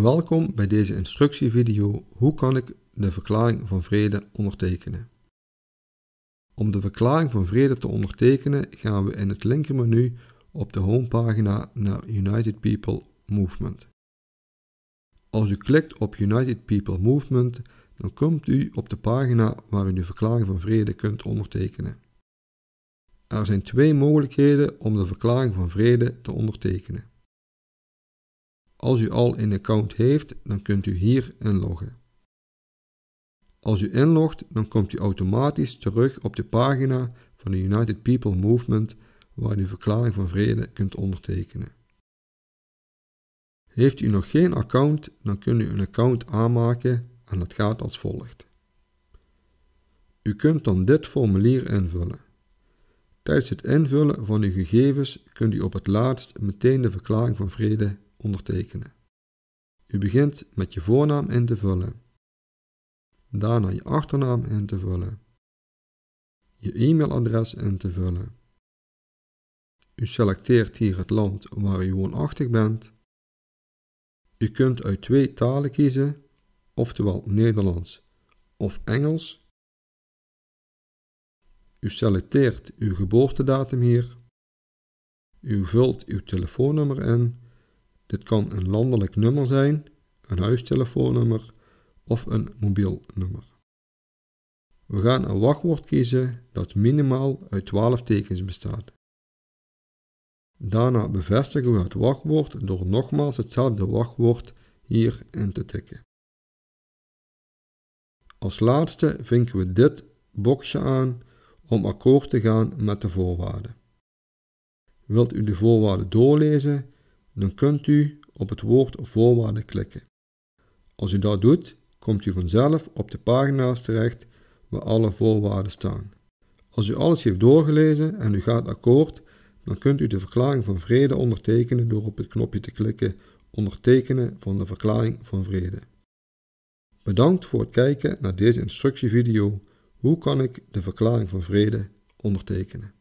Welkom bij deze instructievideo Hoe kan ik de verklaring van vrede ondertekenen? Om de verklaring van vrede te ondertekenen gaan we in het linkermenu op de homepagina naar United People Movement. Als u klikt op United People Movement, dan komt u op de pagina waar u de verklaring van vrede kunt ondertekenen. Er zijn twee mogelijkheden om de verklaring van vrede te ondertekenen. Als u al een account heeft, dan kunt u hier inloggen. Als u inlogt, dan komt u automatisch terug op de pagina van de United People Movement waar u verklaring van vrede kunt ondertekenen. Heeft u nog geen account, dan kunt u een account aanmaken en dat gaat als volgt. U kunt dan dit formulier invullen. Tijdens het invullen van uw gegevens kunt u op het laatst meteen de verklaring van vrede ondertekenen. U begint met je voornaam in te vullen, daarna je achternaam in te vullen, je e-mailadres in te vullen. U selecteert hier het land waar u woonachtig bent. U kunt uit twee talen kiezen, oftewel Nederlands of Engels. U selecteert uw geboortedatum hier. U vult uw telefoonnummer in dit kan een landelijk nummer zijn, een huistelefoonnummer of een mobiel nummer. We gaan een wachtwoord kiezen dat minimaal uit 12 tekens bestaat. Daarna bevestigen we het wachtwoord door nogmaals hetzelfde wachtwoord hier in te tikken. Als laatste vinken we dit boxje aan om akkoord te gaan met de voorwaarden. Wilt u de voorwaarden doorlezen, dan kunt u op het woord voorwaarden klikken. Als u dat doet, komt u vanzelf op de pagina's terecht waar alle voorwaarden staan. Als u alles heeft doorgelezen en u gaat akkoord, dan kunt u de verklaring van vrede ondertekenen door op het knopje te klikken Ondertekenen van de verklaring van vrede. Bedankt voor het kijken naar deze instructievideo Hoe kan ik de verklaring van vrede ondertekenen?